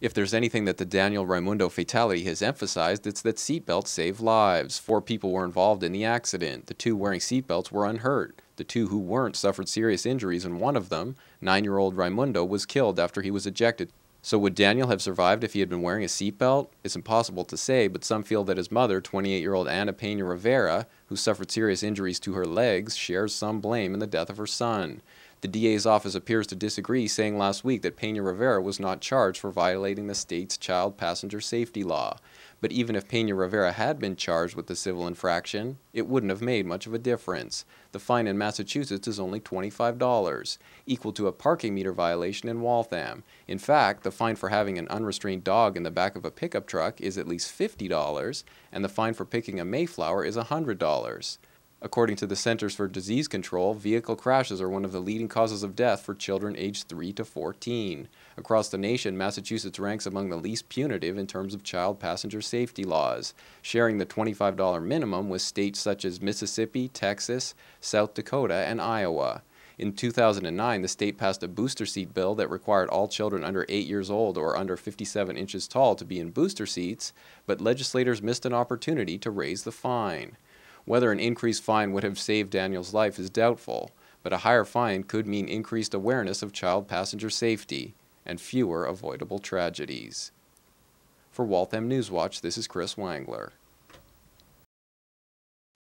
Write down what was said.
If there's anything that the Daniel Raymundo fatality has emphasized, it's that seatbelts save lives. Four people were involved in the accident. The two wearing seatbelts were unhurt. The two who weren't suffered serious injuries, and one of them, nine year old Raymundo, was killed after he was ejected. So, would Daniel have survived if he had been wearing a seatbelt? It's impossible to say, but some feel that his mother, 28 year old Ana Pena Rivera, who suffered serious injuries to her legs, shares some blame in the death of her son. The DA's office appears to disagree, saying last week that Pena Rivera was not charged for violating the state's child passenger safety law. But even if Pena Rivera had been charged with the civil infraction, it wouldn't have made much of a difference. The fine in Massachusetts is only $25, equal to a parking meter violation in Waltham. In fact, the fine for having an unrestrained dog in the back of a pickup truck is at least $50, and the fine for picking a Mayflower is $100. According to the Centers for Disease Control, vehicle crashes are one of the leading causes of death for children aged 3 to 14. Across the nation, Massachusetts ranks among the least punitive in terms of child passenger safety laws, sharing the $25 minimum with states such as Mississippi, Texas, South Dakota, and Iowa. In 2009, the state passed a booster seat bill that required all children under 8 years old or under 57 inches tall to be in booster seats, but legislators missed an opportunity to raise the fine. Whether an increased fine would have saved Daniel's life is doubtful, but a higher fine could mean increased awareness of child passenger safety and fewer avoidable tragedies. For Waltham Newswatch, this is Chris Wangler.